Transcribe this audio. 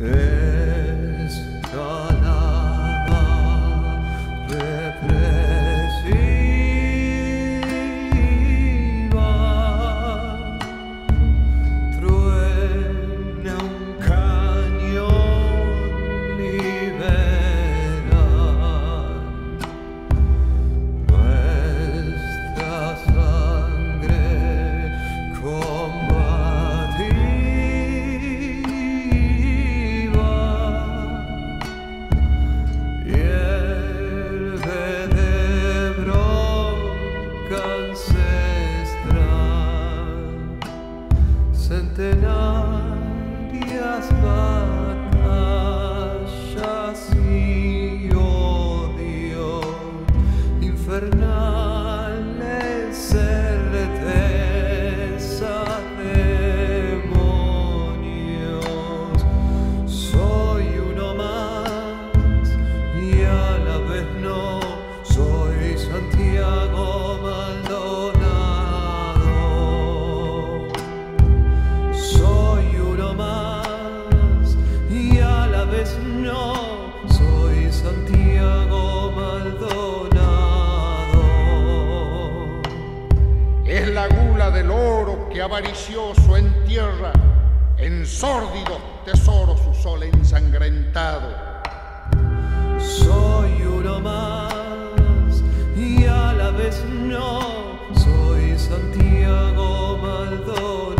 Yeah. centenarias batallas y odio infernales certezas demonios. Soy uno más y a la vez no. Soy Santiago del oro que avaricioso en tierra, en sórdidos tesoros su sol ensangrentado. Soy uno más y a la vez no, soy Santiago Maldonado.